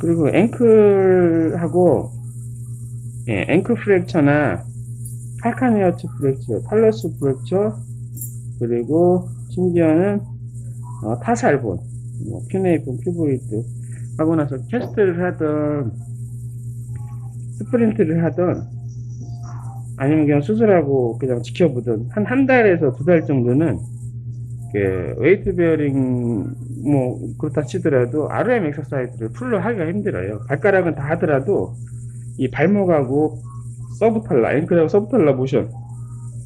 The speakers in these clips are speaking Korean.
그리고 ankle하고 예, ankle fracture나 calcaneus fracture, talus fracture 그리고 심지어는 어, tarsal bone, 뭐, cuneiform, cuboid 하고 나서 cast를 하던 splint를 하던 아니면 그냥 수술하고 그냥 지켜보던 한 한 달에서 두 달 정도는 그 weight bearing 뭐 그렇다 치더라도 RM 엑서사이즈를 풀로 하기가 힘들어요. 발가락은 다 하더라도 이 발목하고 subtalar, ankle하고 subtalar motion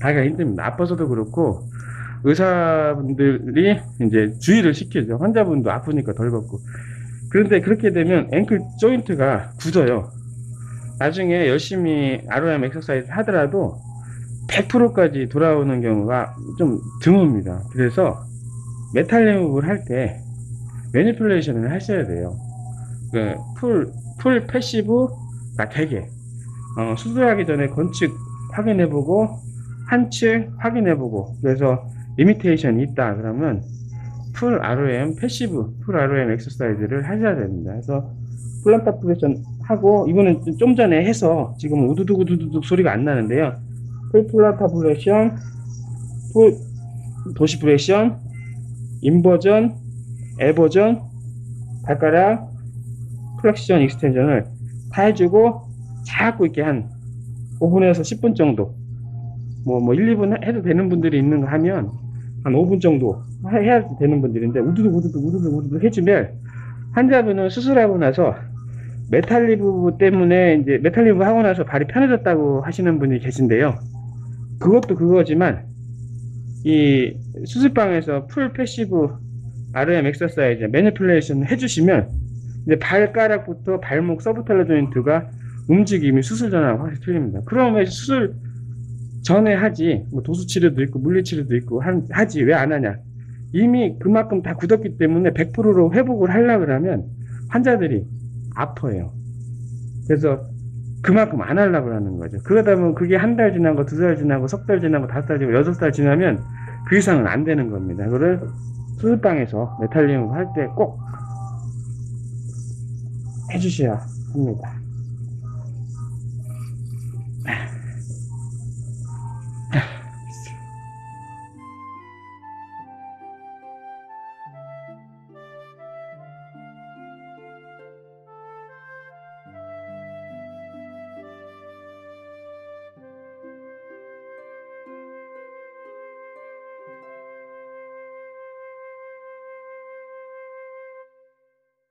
하기가 힘듭니다. 아파서도 그렇고 의사분들이 이제 주의를 시키죠. 환자분도 아프니까 덜 걷고. 그런데 그렇게 되면 ankle joint가 굳어요. 나중에 열심히 ROM exercise 하더라도 100%까지 돌아오는 경우가 좀 드뭅니다. 그래서 메탈 리무브를 할 때 manipulation을 하셔야 돼요. 그 full, full passive가 되게 어, 수술하기 전에 건측 확인해보고 환측 확인해보고 그래서 limitation이 있다 그러면 풀 RM 패시브 풀 RM 엑서사이즈를 하셔야 됩니다. 그래서 plantar flexion 하고 이거는 좀 전에 해서 지금 우두둑 우두둑 소리가 안 나는데요. full plantar flexion, full dorsiflexion, inversion, eversion, 발가락, flexion extension을 다 해주고 자꾸 이렇게 한 5분에서 10분 정도 뭐, 뭐 1, 2분 해도 되는 분들이 있는 거 하면 한 5분 정도 해야 되는 분들인데 우두둑 우두둑 우두둑 우두둑 해주면 환자분은 수술하고 나서 메탈 리브 때문에 이제 메탈 리브 하고 나서 발이 편해졌다고 하시는 분이 계신데요. 그것도 그거지만 이 수술방에서 full passive ROM exercise manipulation 해주시면 이제 발가락부터 발목 subtalar joint가 움직임이 수술 전하고 확실히 틀립니다. 그러면 수술 전에 하지 뭐 도수 치료도 있고 물리 치료도 있고 한- 하지 왜 안 하냐? 이미 그만큼 다 굳었기 때문에 100%로 회복을 하려 그러면 환자들이 아파요. 그래서 그만큼 안 하려고 하는 거죠. 그러다 보면 그게 한 달 지나고 두 달 지나고 석 달 지나고 다섯 달 지나고 여섯 달 지나면 그 이상은 안 되는 겁니다. 그거를 수술방에서 메탈리움 할때 꼭 해주셔야 합니다.